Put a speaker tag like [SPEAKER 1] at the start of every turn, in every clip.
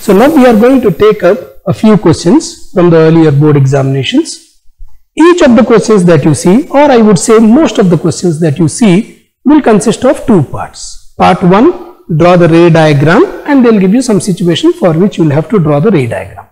[SPEAKER 1] So now we are going to take up a few questions from the earlier board examinations. Each of the questions that you see or I would say most of the questions that you see will consist of two parts. Part 1 draw the ray diagram and they will give you some situation for which you will have to draw the ray diagram.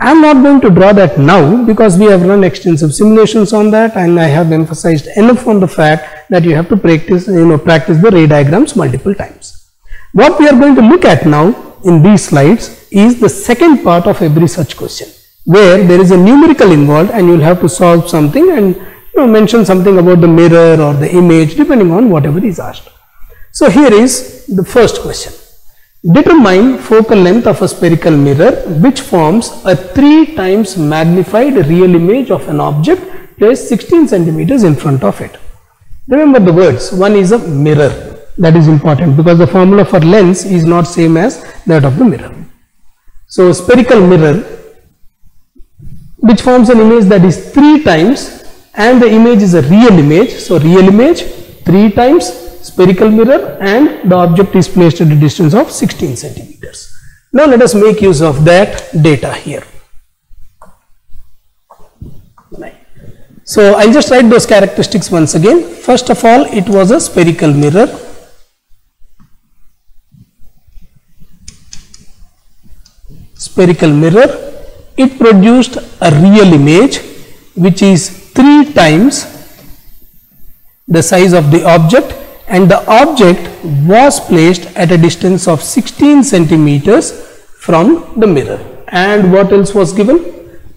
[SPEAKER 1] I am not going to draw that now because we have run extensive simulations on that and I have emphasized enough on the fact that you have to practice you know practice the ray diagrams multiple times. What we are going to look at now in these slides is the second part of every such question where there is a numerical involved and you will have to solve something and you know, mention something about the mirror or the image depending on whatever is asked. So here is the first question. Determine focal length of a spherical mirror which forms a 3 times magnified real image of an object placed 16 centimeters in front of it. Remember the words, one is a mirror that is important because the formula for lens is not same as that of the mirror. So spherical mirror which forms an image that is 3 times and the image is a real image. So real image 3 times spherical mirror and the object is placed at a distance of 16 centimeters. Now let us make use of that data here. So I'll just write those characteristics once again. First of all, it was a spherical mirror spherical mirror, it produced a real image which is 3 times the size of the object and the object was placed at a distance of 16 centimeters from the mirror. And what else was given?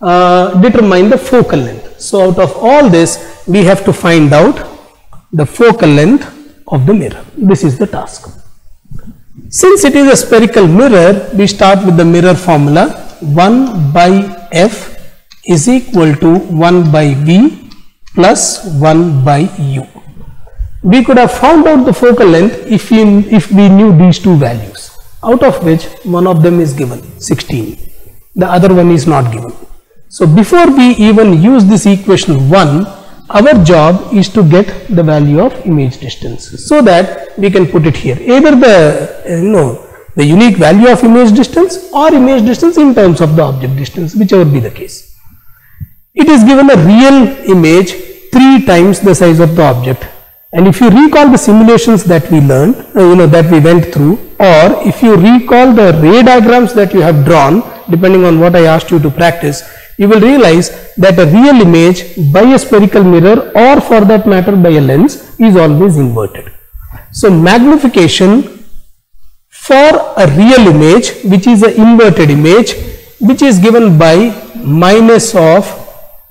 [SPEAKER 1] Uh, determine the focal length. So out of all this we have to find out the focal length of the mirror. This is the task since it is a spherical mirror, we start with the mirror formula 1 by f is equal to 1 by v plus 1 by u. We could have found out the focal length if we, if we knew these two values, out of which one of them is given 16, the other one is not given. So before we even use this equation 1, our job is to get the value of image distance so that we can put it here. Either the you know the unique value of image distance or image distance in terms of the object distance whichever be the case. It is given a real image three times the size of the object. And if you recall the simulations that we learned uh, you know that we went through or if you recall the ray diagrams that you have drawn depending on what I asked you to practice you will realize that a real image by a spherical mirror or for that matter by a lens is always inverted. So magnification for a real image which is an inverted image which is given by minus of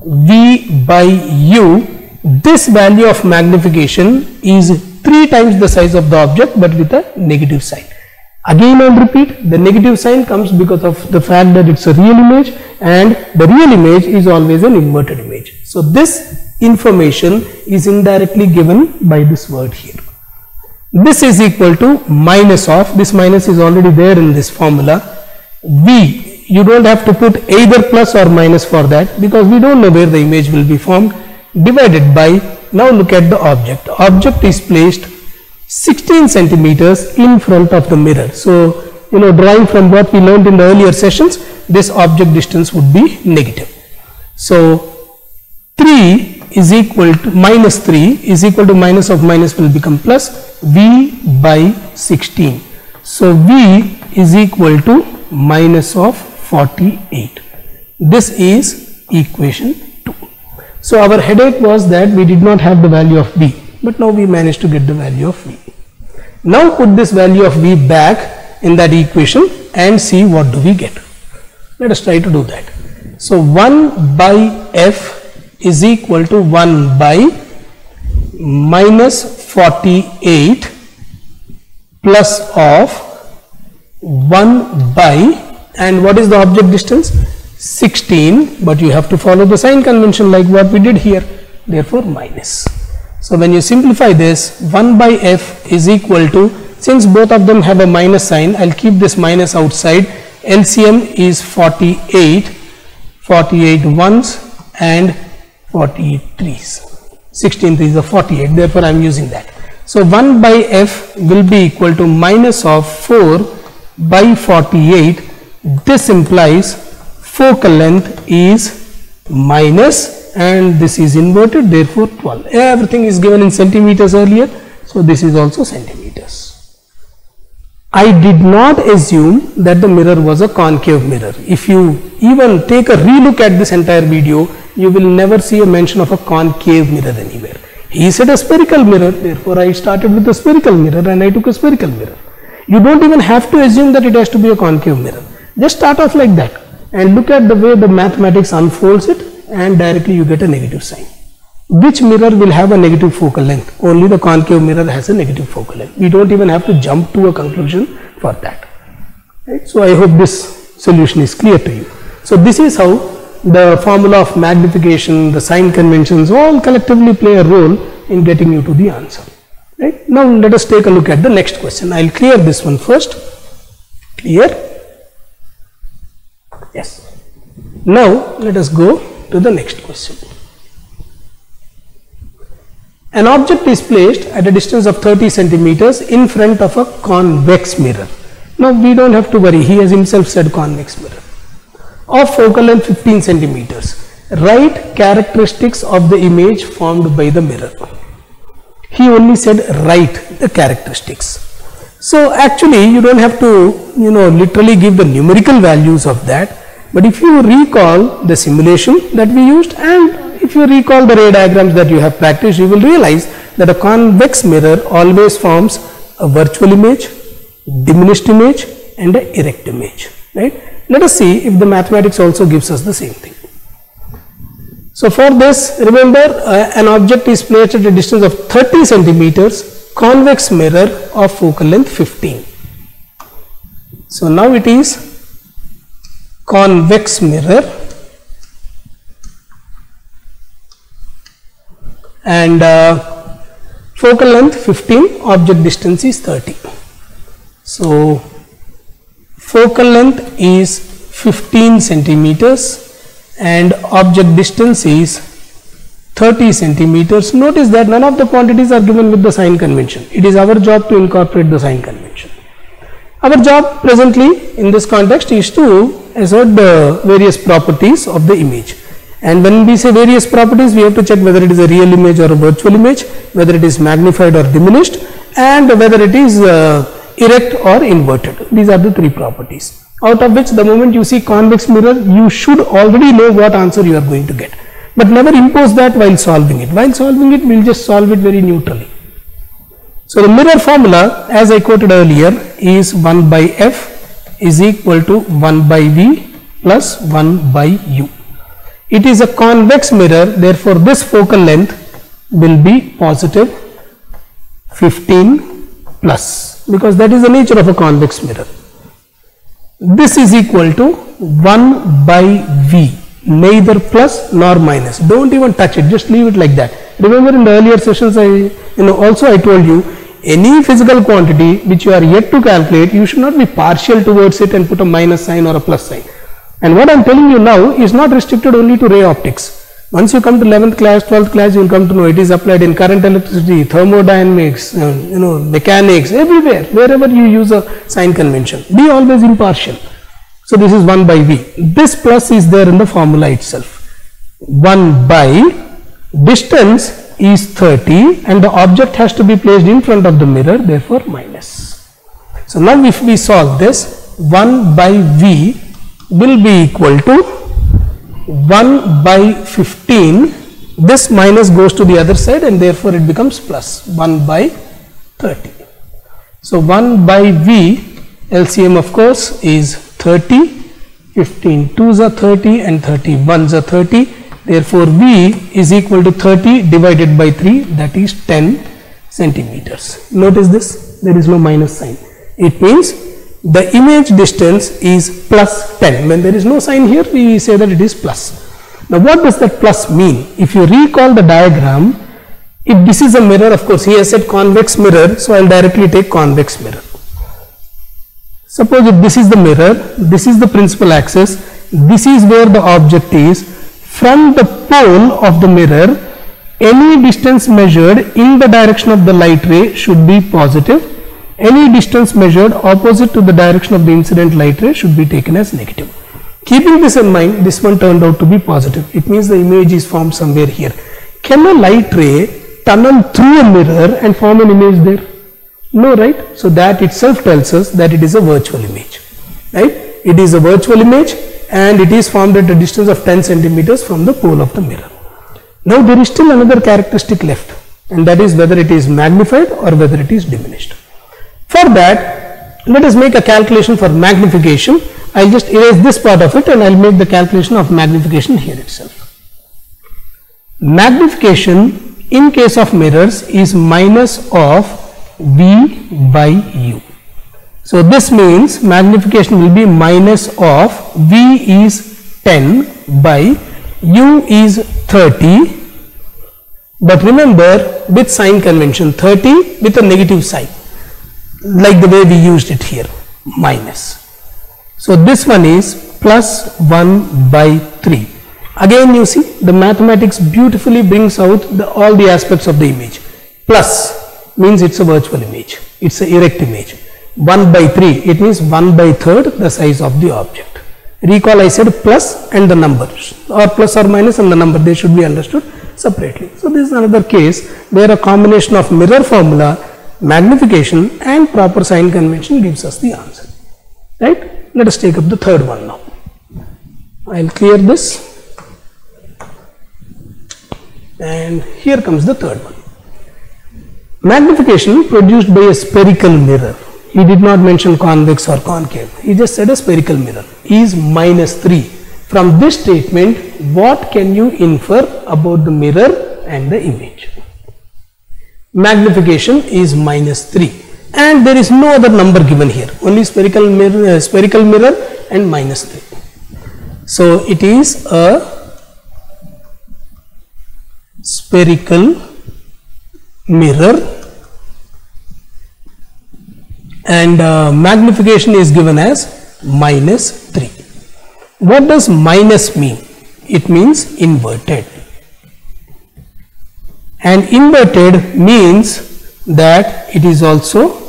[SPEAKER 1] V by U this value of magnification is 3 times the size of the object but with a negative sign. Again I will repeat the negative sign comes because of the fact that it's a real image and the real image is always an inverted image. So this information is indirectly given by this word here. This is equal to minus of, this minus is already there in this formula, V, you don't have to put either plus or minus for that because we don't know where the image will be formed, divided by, now look at the object, object is placed 16 centimeters in front of the mirror. So, you know drawing from what we learned in the earlier sessions, this object distance would be negative. So, 3 is equal to minus 3 is equal to minus of minus will become plus V by 16. So, V is equal to minus of 48. This is equation 2. So, our headache was that we did not have the value of V but now we managed to get the value of V. Now put this value of V back in that equation and see what do we get. Let us try to do that. So 1 by F is equal to 1 by minus 48 plus of 1 by and what is the object distance 16 but you have to follow the sign convention like what we did here therefore minus so when you simplify this 1 by f is equal to since both of them have a minus sign I'll keep this minus outside. LCM is 48 48 ones and 43s 16th is the 48 therefore I'm using that. So 1 by f will be equal to minus of 4 by 48 this implies focal length is minus and this is inverted therefore 12 everything is given in centimeters earlier so this is also centimeters I did not assume that the mirror was a concave mirror. If you even take a relook at this entire video you will never see a mention of a concave mirror anywhere. He said a spherical mirror therefore I started with a spherical mirror and I took a spherical mirror. You don't even have to assume that it has to be a concave mirror. Just start off like that and look at the way the mathematics unfolds it and directly you get a negative sign. Which mirror will have a negative focal length? Only the concave mirror has a negative focal length. We don't even have to jump to a conclusion for that. Right? So I hope this solution is clear to you. So this is how the formula of magnification, the sign conventions all collectively play a role in getting you to the answer. Right? Now let us take a look at the next question. I will clear this one first. Clear? Yes. Now let us go to the next question. An object is placed at a distance of 30 centimeters in front of a convex mirror. Now we don't have to worry, he has himself said convex mirror. Of focal length 15 centimeters. Write characteristics of the image formed by the mirror. He only said write the characteristics. So actually you don't have to you know literally give the numerical values of that but if you recall the simulation that we used and if you recall the ray diagrams that you have practiced, you will realize that a convex mirror always forms a virtual image, diminished image and an erect image, right. Let us see if the mathematics also gives us the same thing. So for this, remember uh, an object is placed at a distance of 30 centimeters, convex mirror of focal length 15. So now it is convex mirror and uh, focal length 15 object distance is 30 so focal length is 15 centimeters and object distance is 30 centimeters. Notice that none of the quantities are given with the sign convention. It is our job to incorporate the sign convention. Our job presently in this context is to assert the various properties of the image. And when we say various properties, we have to check whether it is a real image or a virtual image, whether it is magnified or diminished, and whether it is uh, erect or inverted. These are the three properties. Out of which the moment you see convex mirror, you should already know what answer you are going to get. But never impose that while solving it. While solving it, we will just solve it very neutrally. So the mirror formula, as I quoted earlier, is 1 by f is equal to 1 by V plus 1 by U. It is a convex mirror therefore this focal length will be positive 15 plus because that is the nature of a convex mirror. This is equal to 1 by V neither plus nor minus don't even touch it just leave it like that remember in the earlier sessions I you know also I told you any physical quantity which you are yet to calculate, you should not be partial towards it and put a minus sign or a plus sign. And what I am telling you now is not restricted only to ray optics. Once you come to 11th class, 12th class, you will come to know it is applied in current electricity, thermodynamics, uh, you know, mechanics, everywhere, wherever you use a sign convention. Be always impartial. So this is 1 by V. This plus is there in the formula itself. 1 by distance is 30 and the object has to be placed in front of the mirror therefore minus. So now if we solve this 1 by V will be equal to 1 by 15 this minus goes to the other side and therefore it becomes plus 1 by 30. So 1 by V LCM of course is 30 15 2s are 30 and 30 1s are 30 Therefore, V is equal to 30 divided by 3 that is 10 centimeters. Notice this there is no minus sign. It means the image distance is plus 10. When there is no sign here we say that it is plus. Now what does that plus mean? If you recall the diagram if this is a mirror of course he has said convex mirror so I will directly take convex mirror. Suppose if this is the mirror, this is the principal axis, this is where the object is from the pole of the mirror any distance measured in the direction of the light ray should be positive any distance measured opposite to the direction of the incident light ray should be taken as negative. Keeping this in mind, this one turned out to be positive. It means the image is formed somewhere here. Can a light ray tunnel through a mirror and form an image there? No, right? So that itself tells us that it is a virtual image, right? It is a virtual image and it is formed at a distance of 10 centimeters from the pole of the mirror. Now there is still another characteristic left and that is whether it is magnified or whether it is diminished. For that, let us make a calculation for magnification. I'll just erase this part of it and I'll make the calculation of magnification here itself. Magnification in case of mirrors is minus of V by U. So this means magnification will be minus of V is 10 by U is 30 but remember with sign convention 30 with a negative sign like the way we used it here minus. So this one is plus 1 by 3. Again you see the mathematics beautifully brings out the, all the aspects of the image. Plus means it's a virtual image. It's a erect image. 1 by 3 it means 1 by third the size of the object. Recall I said plus and the numbers or plus or minus and the number they should be understood separately. So this is another case where a combination of mirror formula magnification and proper sign convention gives us the answer. Right? Let us take up the third one now. I'll clear this. And here comes the third one. Magnification produced by a spherical mirror. He did not mention convex or concave. He just said a spherical mirror is minus 3 from this statement what can you infer about the mirror and the image magnification is minus 3 and there is no other number given here. Only spherical mirror uh, spherical mirror and minus 3 so it is a spherical mirror and uh, magnification is given as minus 3 what does minus mean? It means inverted and inverted means that it is also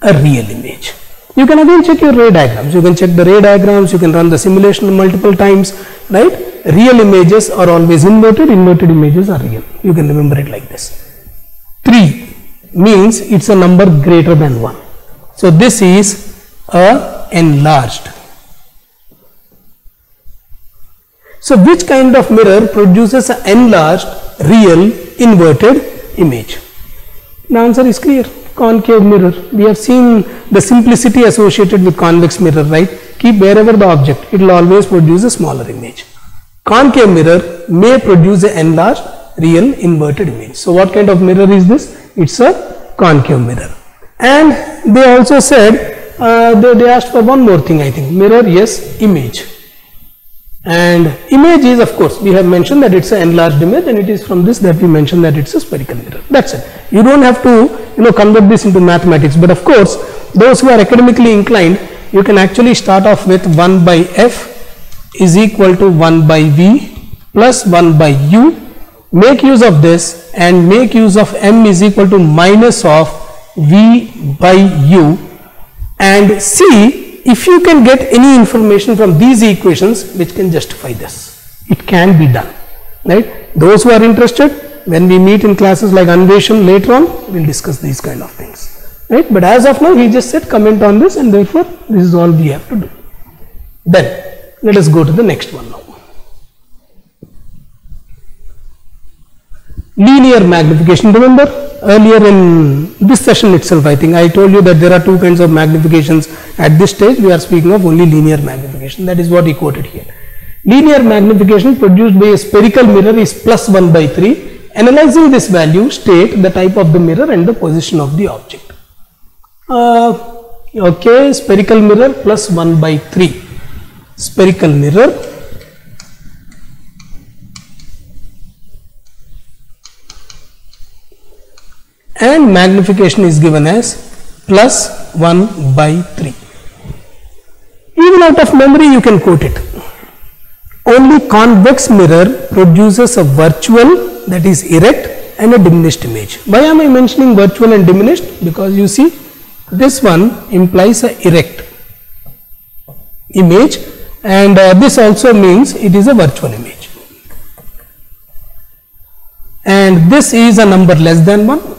[SPEAKER 1] a real image. You can again check your ray diagrams. You can check the ray diagrams. You can run the simulation multiple times, right? Real images are always inverted. Inverted images are real. You can remember it like this. 3 means it's a number greater than 1. So this is a enlarged. So which kind of mirror produces an enlarged real inverted image. The answer is clear concave mirror. We have seen the simplicity associated with convex mirror, right? Keep wherever the object, it will always produce a smaller image. Concave mirror may produce an enlarged real inverted image. So what kind of mirror is this? It's a concave mirror. And they also said, uh, they, they asked for one more thing I think, mirror, yes, image and image is of course we have mentioned that it's an enlarged image and it is from this that we mentioned that it's a spherical mirror. That's it. You don't have to you know convert this into mathematics. But of course those who are academically inclined you can actually start off with 1 by f is equal to 1 by v plus 1 by u. Make use of this and make use of m is equal to minus of v by u. And see if you can get any information from these equations which can justify this, it can be done, right? Those who are interested, when we meet in classes like Anvesham later on, we will discuss these kind of things, right? But as of now, he just said comment on this and therefore, this is all we have to do. Then, let us go to the next one now. Linear magnification, remember earlier in this session itself I think I told you that there are two kinds of magnifications at this stage we are speaking of only linear magnification that is what he quoted here. Linear magnification produced by a spherical mirror is plus 1 by 3 analyzing this value state the type of the mirror and the position of the object. Uh, okay spherical mirror plus 1 by 3 spherical mirror and magnification is given as plus 1 by 3. Even out of memory you can quote it. Only convex mirror produces a virtual that is erect and a diminished image. Why am I mentioning virtual and diminished? Because you see this one implies a erect image and uh, this also means it is a virtual image and this is a number less than 1